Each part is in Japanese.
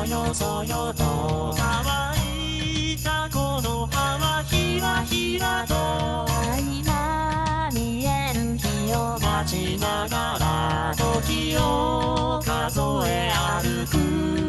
そよそよと乾いたこの葉はひらひらと。今見える日を待ちながら時を数え歩く。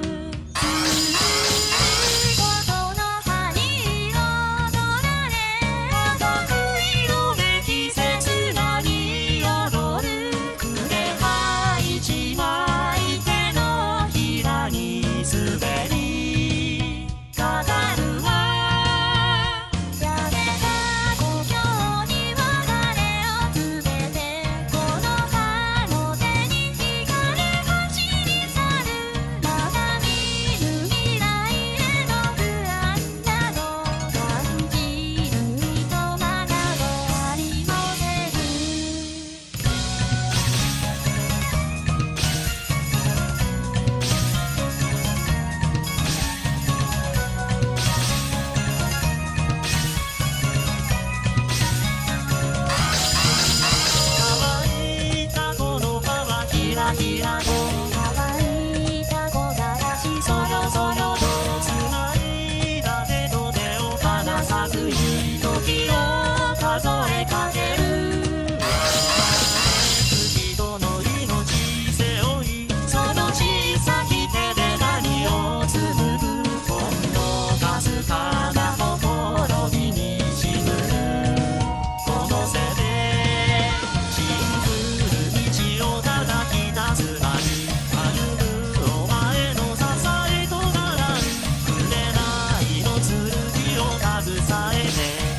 sign it.